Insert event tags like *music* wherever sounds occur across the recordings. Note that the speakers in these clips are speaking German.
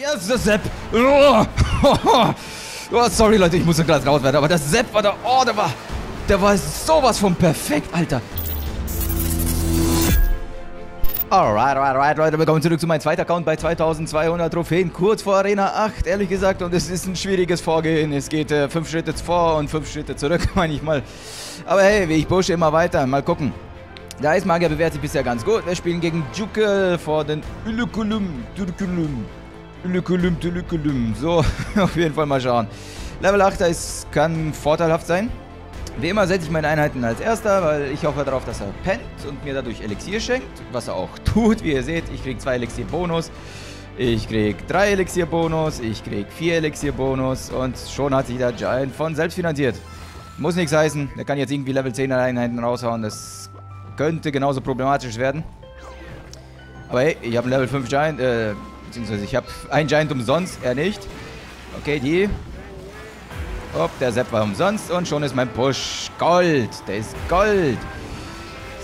Yes, der Sepp. Oh, *laughs* oh, sorry, Leute, ich muss ein Glas laut werden, aber der Sepp war da. Oh, der war. Der war sowas von perfekt, Alter. Alright, alright, alright, Leute, willkommen zurück zu meinem zweiten Account bei 2200 Trophäen, kurz vor Arena 8, ehrlich gesagt, und es ist ein schwieriges Vorgehen. Es geht äh, fünf Schritte vor und fünf Schritte zurück, *laughs* meine ich mal. Aber hey, ich pushe immer weiter, mal gucken. Der Eismagier bewährt sich bisher ganz gut. Wir spielen gegen Jukel vor den Ulukulum, Tulukulum, Ulukulum, Tulukulum. So, *laughs* auf jeden Fall mal schauen. Level 8 ist, kann vorteilhaft sein. Wie immer setze ich meine Einheiten als erster, weil ich hoffe darauf, dass er pennt und mir dadurch Elixier schenkt, was er auch *laughs* tut. Wie ihr seht, ich kriege zwei Elixier Bonus, ich kriege drei Elixier Bonus, ich kriege vier Elixier Bonus und schon hat sich der Giant von selbst finanziert. Muss nichts heißen, der kann jetzt irgendwie Level 10 Einheiten raushauen, das könnte genauso problematisch werden. Aber hey, ich habe einen Level 5 Giant, äh, beziehungsweise ich habe einen Giant umsonst, er nicht. Okay, die Hopp, der Sepp war umsonst und schon ist mein Push Gold. Der ist Gold.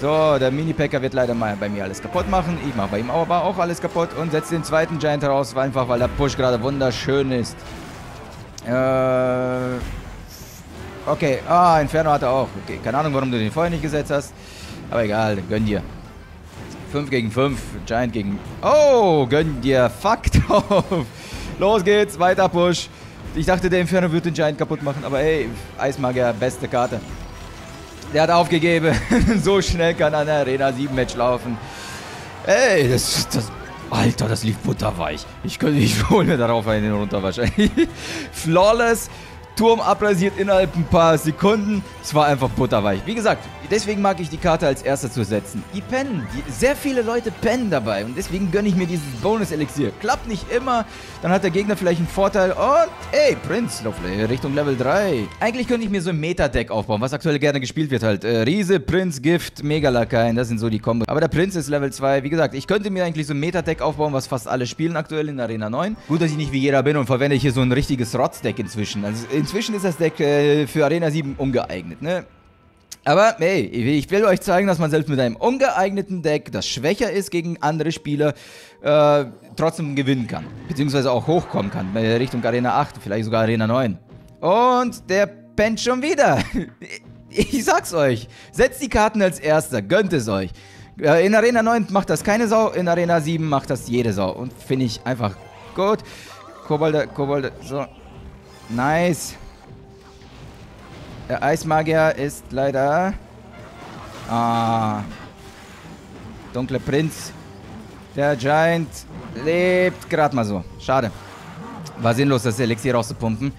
So, der Mini-Packer wird leider mal bei mir alles kaputt machen. Ich mache bei ihm aber auch alles kaputt und setze den zweiten Giant raus, einfach weil der Push gerade wunderschön ist. Äh... Okay, ah, Inferno hat er auch. Okay, keine Ahnung, warum du den vorher nicht gesetzt hast. Aber egal, gönn dir. 5 gegen 5, Giant gegen... Oh, gönn dir. Fuck *laughs* drauf. Los geht's, weiter Push. Ich dachte, der Inferno wird den Giant kaputt machen, aber ey, Eismagier, beste Karte. Der hat aufgegeben. *laughs* so schnell kann ein Arena 7 Match laufen. Ey, das, das, Alter, das lief butterweich. Ich könnte, ich hole *laughs* mir darauf einen runter wahrscheinlich. Flawless. Turm abrasiert innerhalb ein paar Sekunden. Es war einfach butterweich. Wie gesagt, deswegen mag ich die Karte als erster zu setzen. Die pennen. Die, sehr viele Leute pennen dabei. Und deswegen gönne ich mir dieses Bonus-Elixier. Klappt nicht immer. Dann hat der Gegner vielleicht einen Vorteil. Und, ey, Prinz, Richtung Level 3. Eigentlich könnte ich mir so ein Meta-Deck aufbauen, was aktuell gerne gespielt wird halt. Äh, Riese, Prinz, Gift, Megalakain. Das sind so die Kombo. Aber der Prinz ist Level 2. Wie gesagt, ich könnte mir eigentlich so ein Meta-Deck aufbauen, was fast alle spielen aktuell in Arena 9. Gut, dass ich nicht wie jeder bin und verwende hier so ein richtiges Rotz-Deck inzwischen. Also inzwischen ist das Deck äh, für Arena 7 ungeeignet, ne? Aber hey, ich will euch zeigen, dass man selbst mit einem ungeeigneten Deck, das schwächer ist gegen andere Spieler, äh, trotzdem gewinnen kann. Beziehungsweise auch hochkommen kann, Richtung Arena 8, vielleicht sogar Arena 9. Und der pennt schon wieder. *laughs* Ich sag's euch, setzt die Karten als erster, gönnt es euch. Äh, in Arena 9 macht das keine Sau, in Arena 7 macht das jede Sau. Und finde ich einfach gut. Kobolde, Kobolde, so. Nice. Der Eismagier ist leider... Ah. Dunkle Prinz. Der Giant lebt gerade mal so. Schade. War sinnlos, das Elixier rauszupumpen.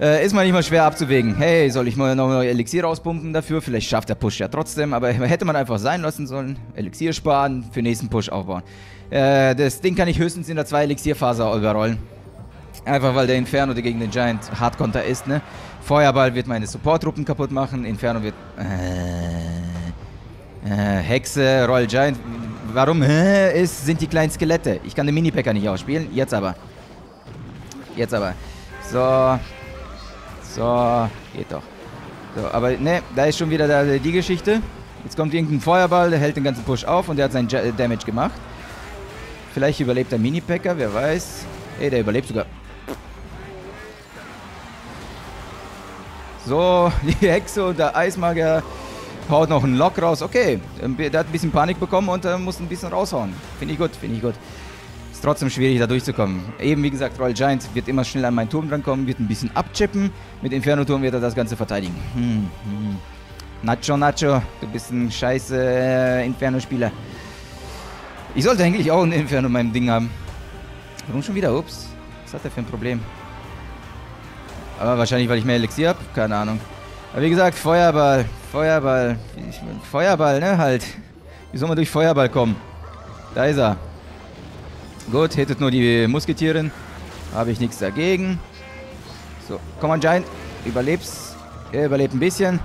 Äh, ist manchmal schwer abzuwägen. Hey, soll ich mal noch Elixier rauspumpen dafür? Vielleicht schafft der Push ja trotzdem, aber *laughs* hätte man einfach sein lassen sollen. Elixier sparen, für nächsten Push aufbauen. Äh, das Ding kann ich höchstens in der 2 Elixierphase überrollen. Einfach weil der Inferno gegen den Giant Hardcounter ist, ne? Feuerball wird meine Support-Truppen kaputt machen. Inferno wird... Äh, äh, Hexe, Royal Giant. Warum äh, ist, sind die kleinen Skelette? Ich kann den Mini-Packer nicht ausspielen. Jetzt aber. Jetzt aber. So. So. Geht doch. So, aber ne, da ist schon wieder da, die Geschichte. Jetzt kommt irgendein Feuerball, der hält den ganzen Push auf und der hat seinen Damage gemacht. Vielleicht überlebt der Mini-Packer, wer weiß. Ey, der überlebt sogar. So, *laughs* die Hexe und der Eismagier haut noch einen Lock raus. Okay, ähm, der hat ein bisschen Panik bekommen und äh, muss ein bisschen raushauen. Finde ich gut, finde ich gut. Ist trotzdem schwierig, da durchzukommen. Eben, wie gesagt, Royal Giant wird immer schnell an meinen Turm drankommen, wird ein bisschen abchippen. Mit Inferno-Turm wird er das Ganze verteidigen. Hm, hm. Nacho, Nacho, du bist ein scheiße äh, Inferno-Spieler. Ich sollte eigentlich auch ein Inferno in meinem Ding haben. Warum schon wieder? Ups. Was hat er für ein Problem? Aber wahrscheinlich, weil ich mehr Elixier habe. Keine Ahnung. Aber wie gesagt, Feuerball. Feuerball. Ich, Feuerball, ne? Halt. Wie soll man durch Feuerball kommen? Da ist er. Gut, hittet nur die Musketieren. Habe ich nichts dagegen. So, komm on, Giant. Überlebst. Er überlebt ein bisschen.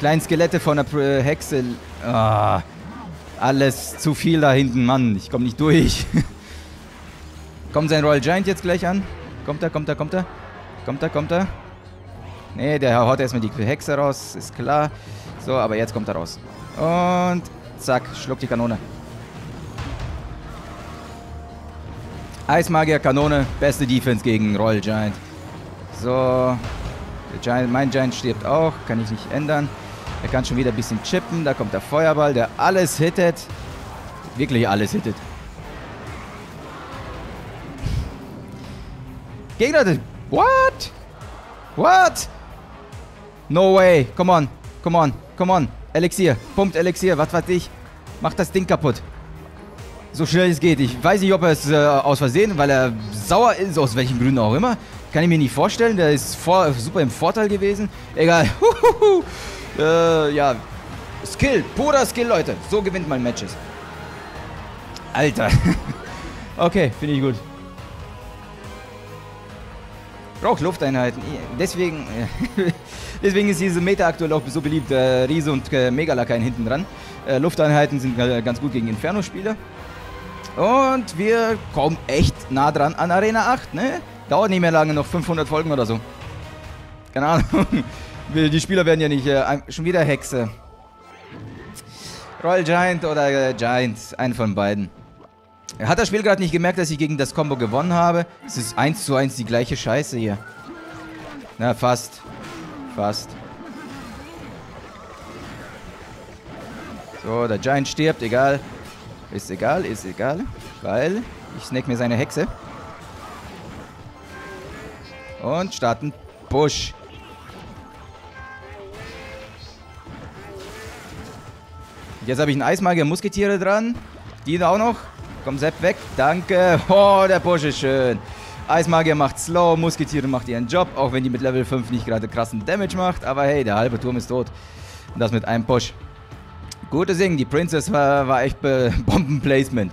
Die Skelette von der Hexe. Ah, alles zu viel da hinten, Mann. Ich komme nicht durch. *laughs* Kommt sein Royal Giant jetzt gleich an? Kommt er, kommt er, kommt er? Kommt er, kommt er? Nee, der haut erstmal die Hexe raus, ist klar. So, aber jetzt kommt er raus. Und zack, schluckt die Kanone. Eismagier, Kanone, beste Defense gegen Royal Giant. So, Giant, mein Giant stirbt auch, kann ich nicht ändern. Er kann schon wieder ein bisschen chippen, da kommt der Feuerball, der alles hittet. Wirklich alles hittet. Gegner, what? What? No way, come on, come on, come on. Elixier, pumpt Elixier, was weiß ich. Macht das Ding kaputt. So schnell es geht. Ich weiß nicht, ob er es äh, aus Versehen, weil er sauer ist, aus welchen Gründen auch immer. Kann ich mir nicht vorstellen. Der ist vor, super im Vorteil gewesen. Egal. *laughs* äh, ja. Skill. Purer Skill, Leute. So gewinnt man Matches. Alter. *laughs* okay, finde ich gut. Braucht Lufteinheiten. Deswegen, *laughs* deswegen ist diese Meta aktuell auch so beliebt. Äh, Riese und äh, Megalakain hinten dran. Äh, Lufteinheiten sind äh, ganz gut gegen Inferno-Spieler. Und wir kommen echt nah dran an Arena 8, ne? Dauert nicht mehr lange, noch 500 Folgen oder so. Keine Ahnung. *laughs* Die Spieler werden ja nicht... Äh, schon wieder Hexe. Royal Giant oder äh, Giant, einen von beiden. Hat das Spiel gerade nicht gemerkt, dass ich gegen das Combo gewonnen habe? Es ist 1 zu 1 die gleiche Scheiße hier. Na, fast. Fast. So, der Giant stirbt, egal. Ist egal, ist egal. Weil ich snack mir seine Hexe. Und starten Push. Jetzt habe ich einen Eismagier Musketiere dran. Die auch noch. Komm, Sepp, weg. Danke. Oh, der Push ist schön. Eismagier macht Slow, Musketiere macht ihren Job, auch wenn die mit Level 5 nicht gerade krassen Damage macht. Aber hey, der halbe Turm ist tot. Und das mit einem Push. Gutes Ding, die Princess war, war echt *laughs* Bombenplacement.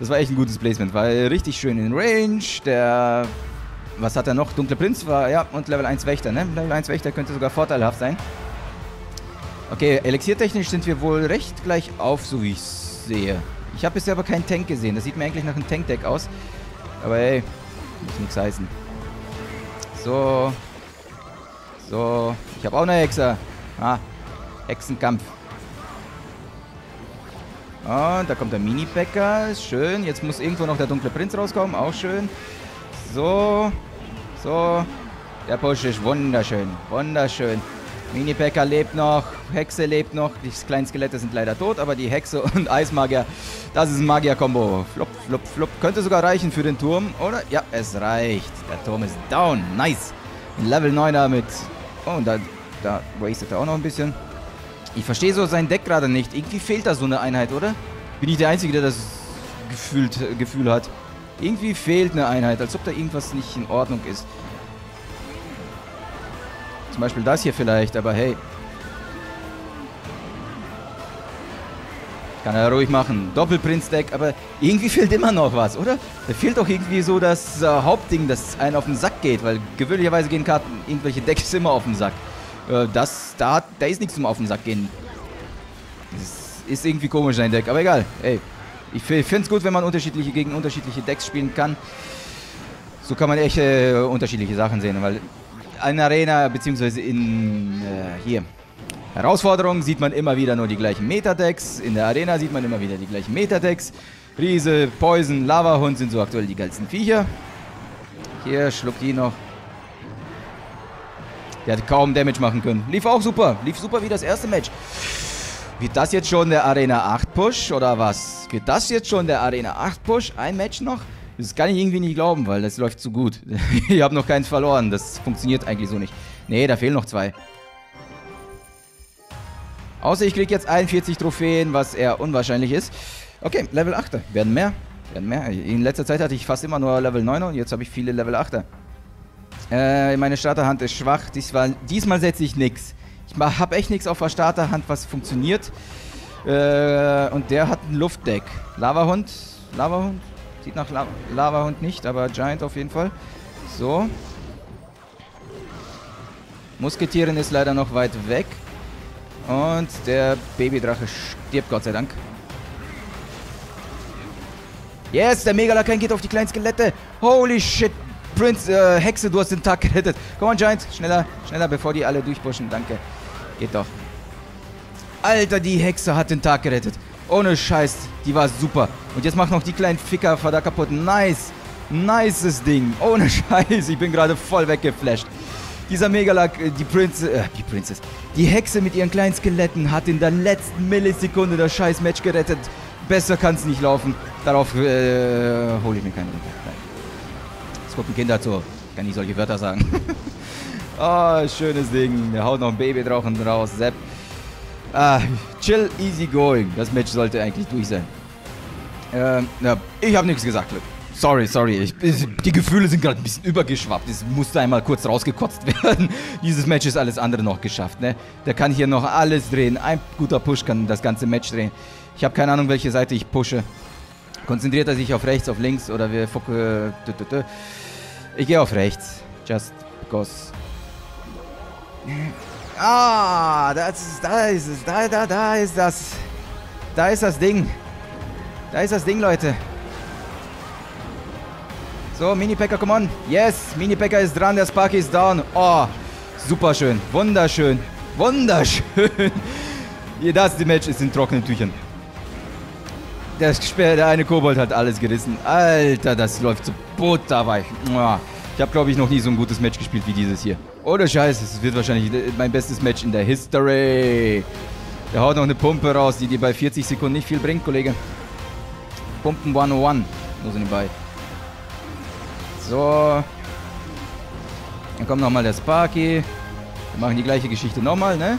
Das war echt ein gutes Placement, war richtig schön in Range. Der, was hat er noch? Dunkle Prinz war, ja, und Level 1 Wächter, ne? Level 1 Wächter könnte sogar vorteilhaft sein. Okay, elixiertechnisch sind wir wohl recht gleich auf, so wie ich sehe. Ich habe bisher aber keinen Tank gesehen. Das sieht mir eigentlich nach einem Tank-Deck aus. Aber hey, muss nichts heißen. So. So. Ich habe auch eine Hexe. Ah, Hexenkampf. Und da kommt der Mini-Bäcker. Ist schön. Jetzt muss irgendwo noch der dunkle Prinz rauskommen. Auch schön. So. So. Der Push ist wunderschön. Wunderschön. Mini-Bäcker lebt noch. Hexe lebt noch. Die kleinen Skelette sind leider tot. Aber die Hexe *laughs* und Eismagier, das ist ein Magier-Kombo. Flupp, flupp, flupp. Könnte sogar reichen für den Turm, oder? Ja, es reicht. Der Turm ist down. Nice. Level 9er mit... Oh, und da, da wastet er auch noch ein bisschen. Ich verstehe so sein Deck gerade nicht. Irgendwie fehlt da so eine Einheit, oder? Bin ich der Einzige, der das gefühlt, Gefühl hat. Irgendwie fehlt eine Einheit, als ob da irgendwas nicht in Ordnung ist. Zum Beispiel das hier vielleicht, aber hey. Kann er ruhig machen. Doppelprinz-Deck, aber irgendwie fehlt immer noch was, oder? Da fehlt doch irgendwie so das äh, Hauptding, das einen auf den Sack geht, weil gewöhnlicherweise gehen Karten, irgendwelche Decks immer auf den Sack. Äh, das, da, da ist nichts zum auf den Sack gehen. Das ist irgendwie komisch, sein Deck. Aber egal. Ey, ich finde es gut, wenn man unterschiedliche gegen unterschiedliche Decks spielen kann. So kann man echt äh, unterschiedliche Sachen sehen, weil in Arena, beziehungsweise in, äh, hier, Herausforderungen sieht man immer wieder nur die gleichen Meta-Decks. In der Arena sieht man immer wieder die gleichen Meta-Decks. Riese, Poison, Lava-Hund sind so aktuell die geilsten Viecher. Hier, schluckt die noch. Der hat kaum Damage machen können. Lief auch super. Lief super wie das erste Match. Wird das jetzt schon der Arena 8 Push oder was? Wird das jetzt schon der Arena 8 Push? Ein Match noch? Das kann ich irgendwie nicht glauben, weil das läuft zu gut. *laughs* ich habe noch keins verloren. Das funktioniert eigentlich so nicht. Nee, da fehlen noch zwei. Außer ich kriege jetzt 41 Trophäen, was eher unwahrscheinlich ist. Okay, Level 8. Werden mehr. Werden mehr. In letzter Zeit hatte ich fast immer nur Level 9 und jetzt habe ich viele Level 8. Äh, meine Starterhand ist schwach. Diesmal, diesmal setze ich nichts. Ich habe echt nichts auf der Starterhand, was funktioniert. Äh, und der hat ein Luftdeck. Lavahund. Lavahund? Sieht nach La Lavahund nicht, aber Giant auf jeden Fall. So. Musketieren ist leider noch weit weg. Und der Babydrache stirbt, Gott sei Dank. Yes, der Megalakan geht auf die kleinen Skelette. Holy shit, Prince, äh, Hexe, du hast den Tag gerettet. Komm on, Giant. Schneller, schneller, bevor die alle durchpushen. Danke. Geht doch. Alter, die Hexe hat den Tag gerettet. Ohne Scheiß. Die war super. Und jetzt macht noch die kleinen Ficker da kaputt. Nice. Nices Ding. Ohne *laughs* Scheiß. Ich bin gerade voll weggeflasht. Dieser Megalak, äh, die Princess, äh, die Princess, die Hexe mit ihren kleinen Skeletten hat in der letzten Millisekunde das scheiß Match gerettet. Besser kann es nicht laufen. Darauf äh, hole ich mir keine. Es gucken Kinder zu. Kann ich solche Wörter sagen. oh, *laughs* schönes Ding. Der haut noch ein Baby drauf und raus. Sepp. Ah, chill, easy going. Das Match sollte eigentlich durch sein. Ähm, ja, ich habe nichts gesagt. Sorry, sorry. Ich, die Gefühle sind gerade ein bisschen übergeschwappt. Es musste einmal kurz rausgekotzt *laughs* werden. Dieses Match ist alles andere noch geschafft, ne? Der kann hier noch alles drehen. Ein guter Push kann das ganze Match drehen. Ich habe keine Ahnung, welche Seite ich pushe. Konzentriert er sich auf rechts, auf links oder wir äh, Ich gehe auf rechts. Just because. Ah, das ist, da ist es. Da, da, da ist das. Da ist das Ding. Da ist das Ding, Leute. So, Mini-Packer, come on. Yes, Mini-Packer ist dran, der Sparky ist down. Oh, super schön. Wunderschön. Wunderschön. *laughs* Das Match ist in trockenen Tüchern. Der, der eine Kobold hat alles gerissen. Alter, das läuft so butterweich. Ich habe, glaube ich, noch nie so ein gutes Match gespielt wie dieses hier. Ohne Scheiß, es wird wahrscheinlich mein bestes Match in der History. Der haut noch eine Pumpe raus, die dir bei 40 Sekunden nicht viel bringt, Kollege. Pumpen 101. Nur sind die bei. So. Dann kommt nochmal der Sparky. Wir machen die gleiche Geschichte nochmal, ne?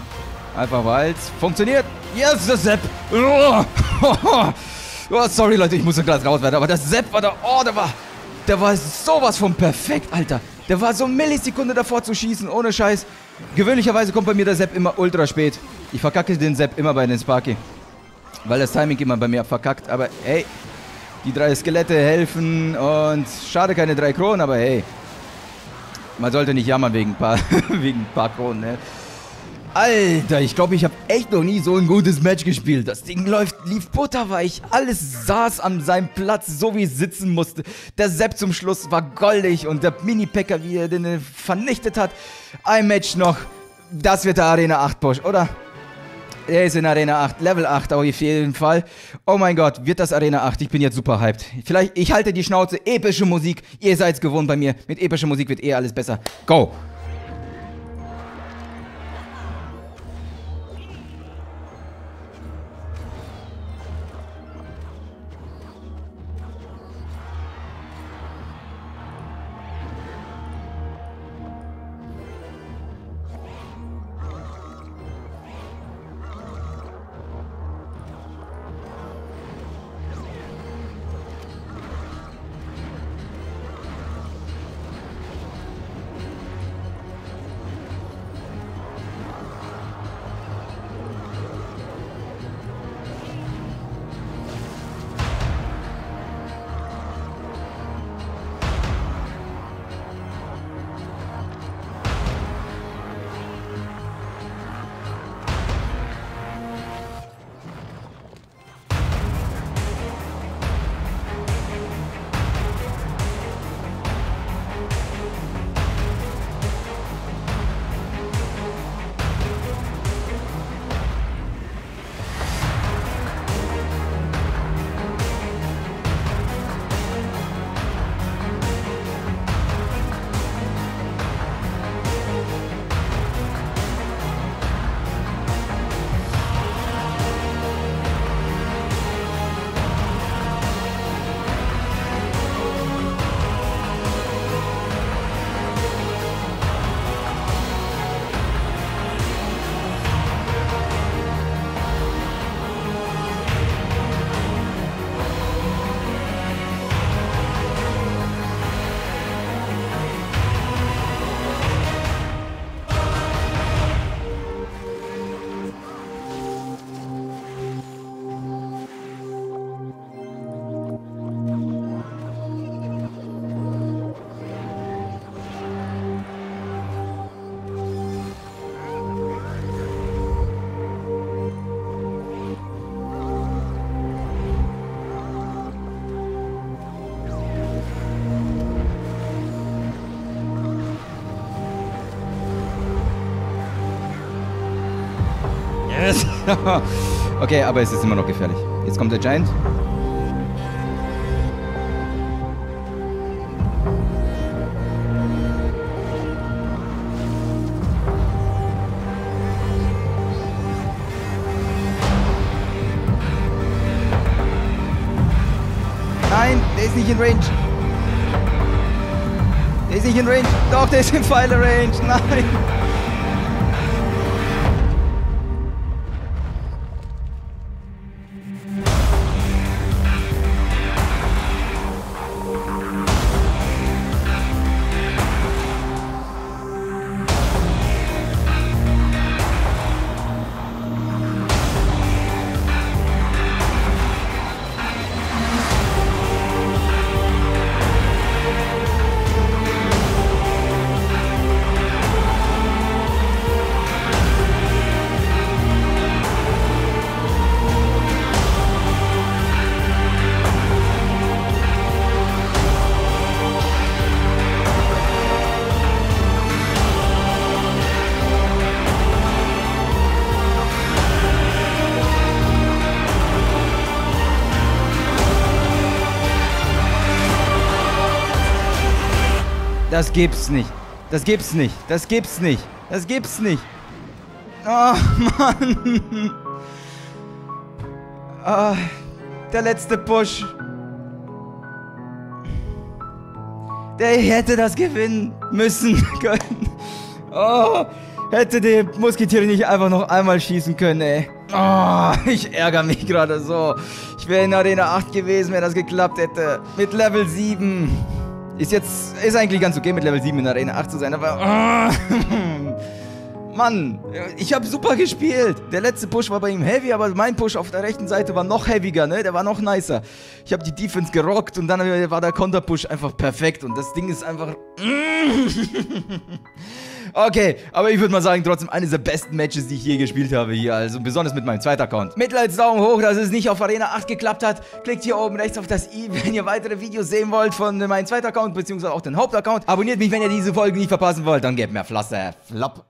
Einfach weil es funktioniert. Yes, der Sepp. *laughs* Oh, sorry, Leute, ich muss ein Glas raus werden. Aber der Sepp war da. Oh, der war. Der war sowas von perfekt, Alter. Der war so Millisekunde davor zu schießen, ohne Scheiß. Gewöhnlicherweise kommt bei mir der Sepp immer ultra spät. Ich verkacke den Sepp immer bei den Sparky. Weil das Timing immer bei mir verkackt. Aber hey, die drei Skelette helfen und schade keine drei Kronen, aber hey. Man sollte nicht jammern wegen ein paar, *laughs* wegen ein paar Kronen, ne? Alter, ich glaube, ich habe echt noch nie so ein gutes Match gespielt. Das Ding läuft, lief butterweich. Alles saß an seinem Platz, so wie es sitzen musste. Der Sepp zum Schluss war goldig und der Mini-Packer, wie er den vernichtet hat. Ein Match noch. Das wird der Arena 8 Push, oder? Er ist in Arena 8, Level 8 auf jeden Fall. Oh mein Gott, wird das Arena 8? Ich bin jetzt super hyped. Vielleicht, ich halte die Schnauze, epische Musik. Ihr seid's gewohnt bei mir. Mit epischer Musik wird eh alles besser. Go! *laughs* okay, aber es ist immer noch gefährlich. Jetzt kommt der Giant. Nein, der ist nicht in Range. Der ist nicht in Range. Doch, der ist in Pfeiler Range. Nein. Das gibt's nicht. Das gibt's nicht. Das gibt's nicht. Das gibt's nicht. Oh, Mann. Oh, der letzte Push. Der hätte das gewinnen müssen *laughs* können. Oh, hätte der Musketier nicht einfach noch einmal schießen können, ey. Oh, ich ärgere mich gerade so. Ich wäre in Arena 8 gewesen, wenn das geklappt hätte. Mit Level 7. Ist jetzt, ist eigentlich ganz okay mit Level 7 in Arena 8 zu sein, aber... Oh, *laughs* Mann, ich habe super gespielt. Der letzte Push war bei ihm heavy, aber mein Push auf der rechten Seite war noch heaviger, ne? Der war noch nicer. Ich habe die Defense gerockt und dann war der Konterpush einfach perfekt und das Ding ist einfach... *laughs* Okay, aber ich würde mal sagen, trotzdem eines der besten Matches, die ich je gespielt habe hier. Also besonders mit meinem zweiten Account. Mitleids Daumen hoch, dass es nicht auf Arena 8 geklappt hat. Klickt hier oben rechts auf das i, *laughs* wenn ihr weitere Videos sehen wollt von meinem zweiten Account, beziehungsweise auch den Hauptaccount. Abonniert mich, wenn ihr diese Folge nicht verpassen wollt. Dann gebt mir Flosse. Flop.